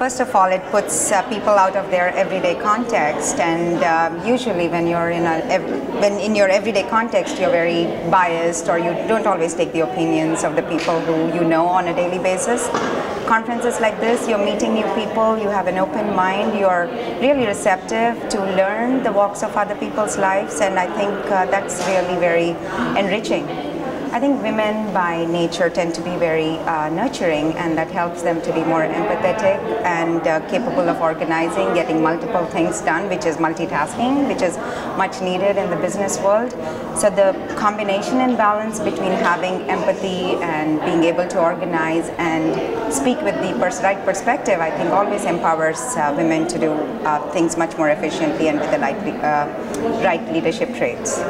First of all, it puts uh, people out of their everyday context, and uh, usually when you're in a when in your everyday context, you're very biased, or you don't always take the opinions of the people who you know on a daily basis. Conferences like this, you're meeting new people, you have an open mind, you're really receptive to learn the walks of other people's lives, and I think uh, that's really very enriching. I think women by nature tend to be very uh, nurturing and that helps them to be more empathetic and uh, capable of organizing, getting multiple things done, which is multitasking, which is much needed in the business world. So the combination and balance between having empathy and being able to organize and speak with the pers right perspective, I think always empowers uh, women to do uh, things much more efficiently and with the uh, right leadership traits.